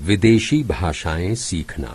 विदेशी भाषाएं सीखना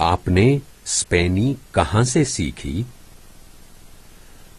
आपने स्पेनी कहां से सीखी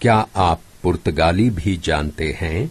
क्या आप पुर्तगाली भी जानते हैं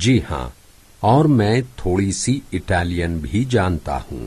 जी हां और मैं थोड़ी सी इटालियन भी जानता हूं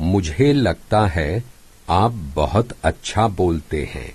मुझे लगता है आप बहुत अच्छा बोलते हैं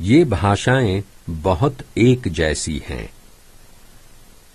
ये भाषाएं बहुत एक जैसी हैं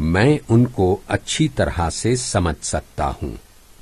मैं उनको अच्छी तरह से समझ सकता हूं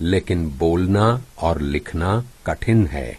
लेकिन बोलना और लिखना कठिन है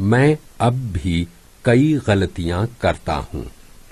मैं अब भी कई गलतियां करता हूं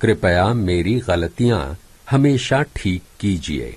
कृपया मेरी गलतियां हमेशा ठीक कीजिए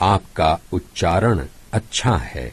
आपका उच्चारण अच्छा है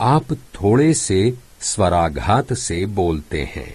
आप थोड़े से स्वराघात से बोलते हैं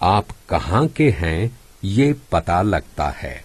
आप कहाँ के हैं ये पता लगता है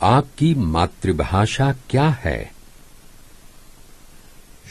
आपकी मातृभाषा क्या है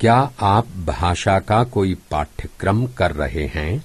क्या आप भाषा का कोई पाठ्यक्रम कर रहे हैं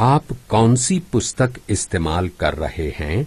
आप कौन सी पुस्तक इस्तेमाल कर रहे हैं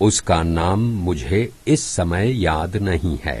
उसका नाम मुझे इस समय याद नहीं है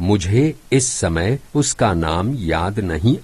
मुझे इस समय उसका नाम याद नहीं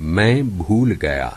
मैं भूल गया